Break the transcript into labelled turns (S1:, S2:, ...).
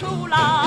S1: 出来。